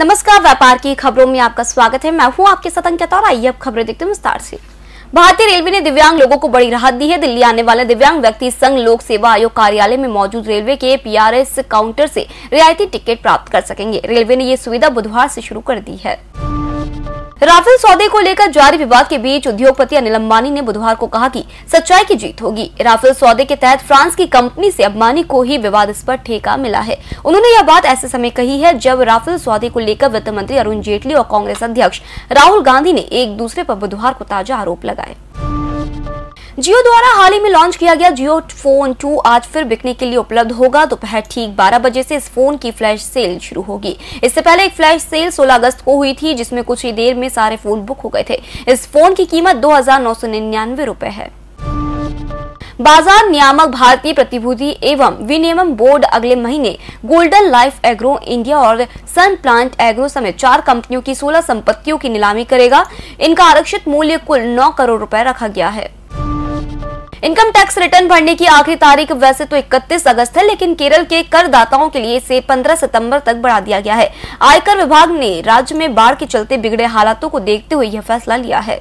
नमस्कार, व्यापार की खबरों में आपका स्वागत है। मैं हूँ आपके साथ अंकिता और आइए अब खबरें देखते हैं विस्तार से। भारतीय रेलवे ने दिव्यांग लोगों को बड़ी राहत दी है। दिल्ली आने वाले दिव्यांग व्यक्ति संघ लोक सेवा आयोग कार्यालय में मौजूद रेलवे के पीआरएस काउंटर से रियायती टिकट प्राप्त कर सकेंगे। रेलवे ने ये सुविधा बुधवार से शुरू कर दी है। राफेल सौदे को लेकर जारी विवाद के बीच उद्योगपति अनिल अंबानी ने बुधवार को कहा कि सच्चाई की जीत होगी। राफेल सौदे के तहत फ्रांस की कंपनी से अंबानी को ही विवाद इस पर ठेका मिला है। उन्होंने यह बात ऐसे समय कही है जब राफेल सौदे को लेकर वित्त मंत्री अरुण जेटली और कांग्रेस अध्यक्ष राहुल गांधी ने एक दूसरे पर बुधवार को ताज़ा आरोप लगाए। जियो द्वारा हाल ही में लॉन्च किया गया जियो फ़ोन 2 आज फिर बिकने के लिए उपलब्ध होगा। दोपहर तो ठीक 12 बजे से इस फ़ोन की फ्लैश सेल शुरू होगी। इससे पहले एक फ्लैश सेल 16 अगस्त को हुई थी, जिसमें कुछ ही देर में सारे फ़ोन बुक हो गए थे। इस फ़ोन की कीमत दो हज़ार है। बाज़ार नियामक भारतीय प्रतिभूति एवं विनियमन बोर्ड अगले महीने गोल्डन लाइफ एग्रो इंडिया और सन प्लांट एग्रो समेत चार कंपनियों की 16 संपत्तियों की नीलामी करेगा। इनका आरक्षित मूल्य कुल 9 करोड़ रुपए रखा गया है। इनकम टैक्स रिटर्न भरने की आखिरी तारीख वैसे तो 31 अगस्त है लेकिन केरल के करदाताओं के लिए इसे 15 सितंबर तक बढ़ा दिया गया है। आयकर विभाग ने राज्य में बाढ़ के चलते बिगड़े हालातों को देखते हुए यह फैसला लिया है।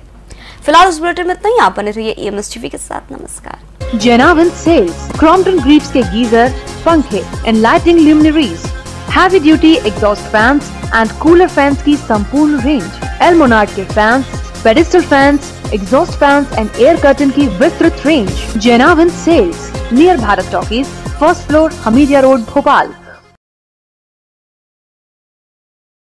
फ़िलहाल उस बुलेटिन में इतना ही। आप बने रहिए टीवी के साथ। नमस्कार। Jenavan Sales, Crompton Greaves के गीजर पंखे and lighting luminaries, heavy duty exhaust fans and cooler fans की संपूर्ण रेंज एलमोनार्ड के fans pedestal fans exhaust fans and air curtain की विस्तृत range जेनावन sales near Bharat talkies first floor Hamidia road Bhopal